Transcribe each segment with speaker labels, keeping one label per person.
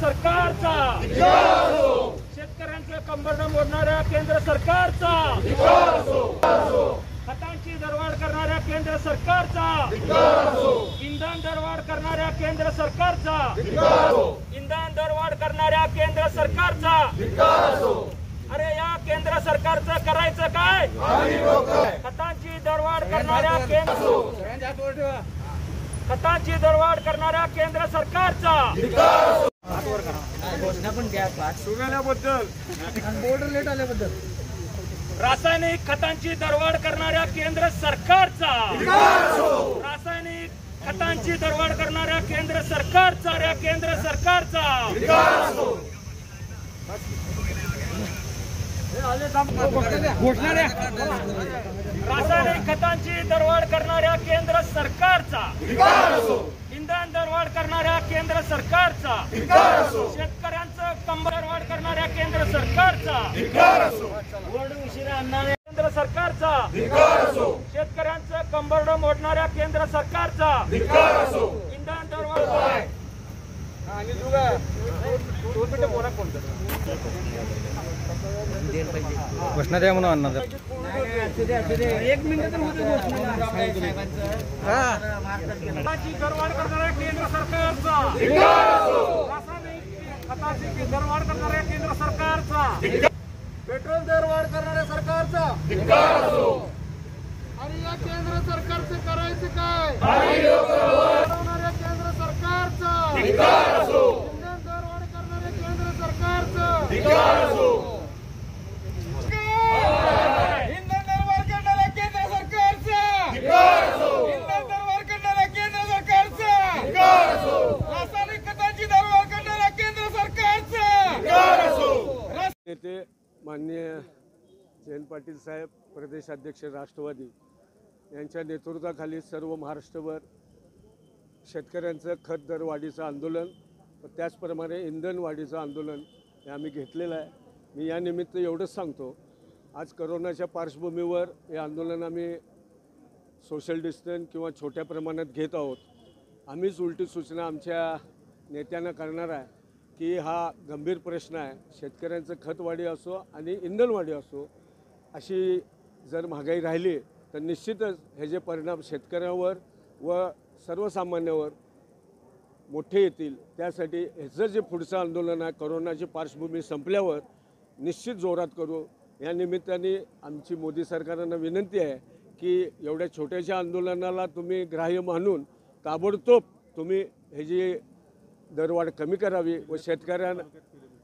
Speaker 1: सरकारचा. शेतकऱ्यांचं कंबरडं मोडणाऱ्या केंद्र सरकारचा. खतांची दरवाढ करणाऱ्या केंद्र सरकारचा. इंधन दरवाढ करणाऱ्या केंद्र सरकारचा. इंधन दरवाढ करणाऱ्या केंद्र सरकारचा. अरे या केंद्र सरकारचं करायचं काय? खतांची दरवाढ करणाऱ्या केंद्र खतांची दरवाढ करणाऱ्या केंद्र सरकारचा. रासायनिक खतांची दरवाढ करणाऱ्या केंद्र सरकारचा. रासायनिक खतांची दरवाढ करणाऱ्या केंद्र सरकारचा रे केंद्र सरकारचा. रासायनिक खतांची दरवाढ करणाऱ्या केंद्र सरकारचा. इंधन असो केंद्र सरकारचा. शेतकऱ्यांचं कंबर दरवाढ करणाऱ्या केंद्र सरकारचा. उशिरा केंद्र सरकारचा. शेतकऱ्यांचं कंबरड मोडणाऱ्या केंद्र सरकारचा. इंधन दरवाढ
Speaker 2: घोषणा द्या म्हणून अण्णा
Speaker 1: खताची दरवाढ करणाऱ्या केंद्र सरकारचा. रासायनिक खताची दरवाढ करणाऱ्या केंद्र सरकारचा.
Speaker 3: पेट्रोल दर वाढ करणाऱ्या सरकारचा. आणि या केंद्र सरकारचं करायचं काय? केंद्र सरकारचं इंधन दर वाढ करणाऱ्या केंद्र सरकारचं इंधन दर वाढ करणाऱ्या केंद्र सरकारचं इंधन दर वाढ करणाऱ्या केंद्र सरकारचं रासायनिक खतांची दर वाढ करणाऱ्या केंद्र सरकारचं
Speaker 4: नेते माननीय जयंत पाटील साहेब प्रदेशाध्यक्ष राष्ट्रवादी यांच्या नेतृत्वाखाली सर्व महाराष्ट्रभर शेतकऱ्यांचं खत दरवाढीचं आंदोलन व त्याचप्रमाणे इंधन वाढीचं आंदोलन हे आम्ही घेतलेलं आहे. मी यानिमित्त एवढंच सांगतो आज करोनाच्या पार्श्वभूमीवर हे आंदोलन आम्ही सोशल डिस्टन्स किंवा छोट्या प्रमाणात घेत आहोत. आम्हीच उलटी सूचना आमच्या नेत्यांना करणार आहे. की हा गंभीर प्रश्न आहे. शेतकऱ्यांचं खतवाढी असो आणि इंधनवाढी असो अशी जर महागाई राहिली तर निश्चितच हे जे परिणाम शेतकऱ्यावर व सर्वसामान्यावर मोठे येतील. त्यासाठी ह्याचं जे पुढचं आंदोलन आहे करोनाची पार्श्वभूमी संपल्यावर निश्चित जोरात करू. या निमित्ताने आमची मोदी सरकारनं विनंती आहे की एवढ्या छोट्याशा आंदोलनाला तुम्ही ग्राह्य मानून ताबडतोब तुम्ही हे जे दरवाढ कमी करावी व शेतकऱ्यांना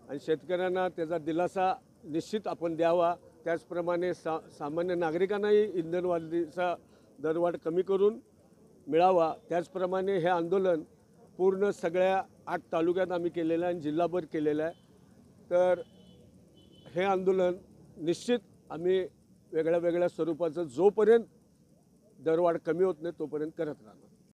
Speaker 4: आणि शेतकऱ्यांना त्याचा दिलासा निश्चित आपण द्यावा. त्याचप्रमाणे सा सामान्य नागरिकांनाही इंधनवाढीचा दरवाढ कमी करून मिळावा. त्याचप्रमाणे हे आंदोलन पूर्ण सगळ्या आठ तालुक्यात आम्ही केलेलं आहे आणि जिल्हाभर केलेलं आहे. तर हे आंदोलन निश्चित आम्ही वेगळ्या वेगळ्या स्वरूपाचं जोपर्यंत दरवाढ कमी होत नाही तोपर्यंत करत राहणार.